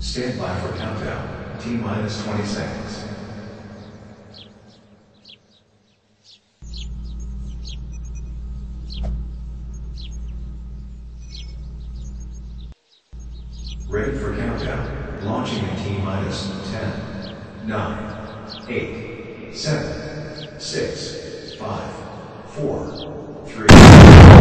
Stand by for countdown. T minus 20 seconds. Ready for countdown. Launching in T minus 10, 9, 8, 7, 6, 5, 4, 3.